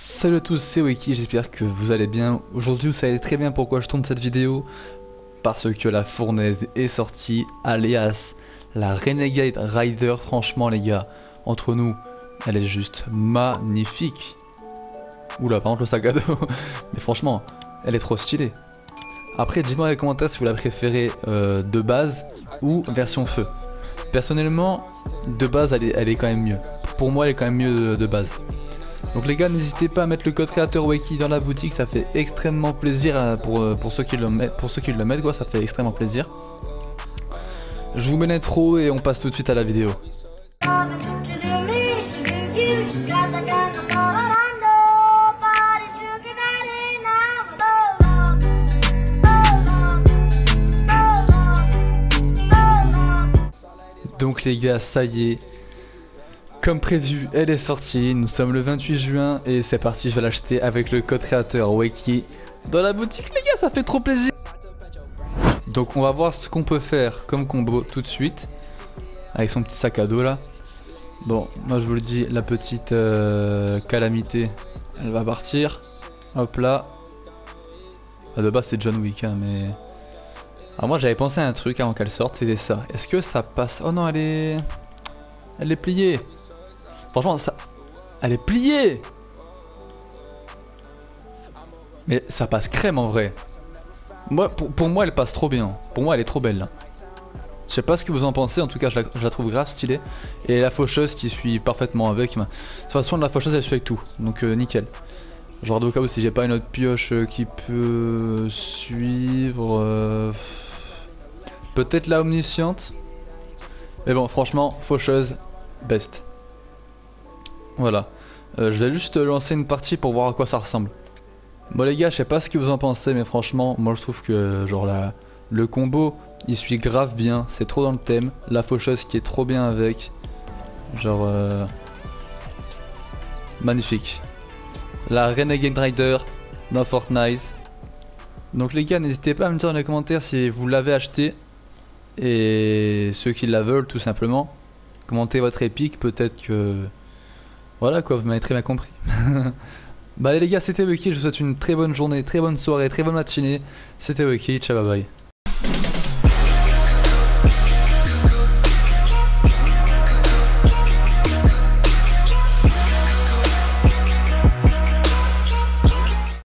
Salut à tous, c'est Wiki, j'espère que vous allez bien. Aujourd'hui, vous savez très bien pourquoi je tourne cette vidéo. Parce que la fournaise est sortie, alias la Renegade Rider. Franchement, les gars, entre nous, elle est juste magnifique. Oula, par contre, le sac à dos. Mais franchement, elle est trop stylée. Après, dites-moi dans les commentaires si vous la préférez euh, de base ou version feu. Personnellement, de base, elle est, quand même mieux. Pour moi, elle est quand même mieux de base. Donc les gars, n'hésitez pas à mettre le code créateur Wiki dans la boutique, ça fait extrêmement plaisir euh, pour, euh, pour, ceux qui le mettent, pour ceux qui le mettent, quoi, ça fait extrêmement plaisir. Je vous mets l'intro et on passe tout de suite à la vidéo. Donc les gars, ça y est, comme prévu, elle est sortie, nous sommes le 28 juin et c'est parti, je vais l'acheter avec le code créateur Wiki dans la boutique les gars, ça fait trop plaisir Donc on va voir ce qu'on peut faire comme combo tout de suite avec son petit sac à dos là. Bon, moi je vous le dis, la petite euh, calamité, elle va partir. Hop là. Ah, de base c'est John Wick hein, mais... Alors moi j'avais pensé à un truc avant qu'elle sorte, c'était ça. Est-ce que ça passe? Oh non, elle est... Elle est pliée Franchement, ça... Elle est pliée Mais ça passe crème en vrai. Moi, pour, moi, elle passe trop bien. Pour moi, elle est trop belle. Je sais pas ce que vous en pensez, en tout cas, je la, trouve grave stylée. Et la faucheuse qui suit parfaitement avec. De toute façon, la faucheuse, elle suit avec tout. Donc, euh, nickel. Genre, au cas où, si j'ai pas une autre pioche euh, qui peut suivre... Euh, peut-être la omnisciente. Mais bon, franchement, faucheuse, best. Voilà. Euh, je vais juste lancer une partie pour voir à quoi ça ressemble. Bon les gars, je sais pas ce que vous en pensez, mais franchement, moi je trouve que genre la, le combo, il suit grave bien, c'est trop dans le thème. La faucheuse qui est trop bien avec. Genre... Euh, magnifique. La Renegade Rider dans Fortnite. Donc les gars, n'hésitez pas à me dire dans les commentaires si vous l'avez acheté. Et ceux qui la veulent tout simplement. Commentez votre épique, peut-être que voilà quoi, vous m'avez très bien compris. bah allez les gars, c'était Wiki, je vous souhaite une très bonne journée, très bonne soirée, très bonne matinée. C'était Wiki, ciao bye bye.